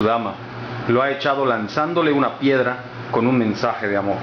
su dama, lo ha echado lanzándole una piedra con un mensaje de amor.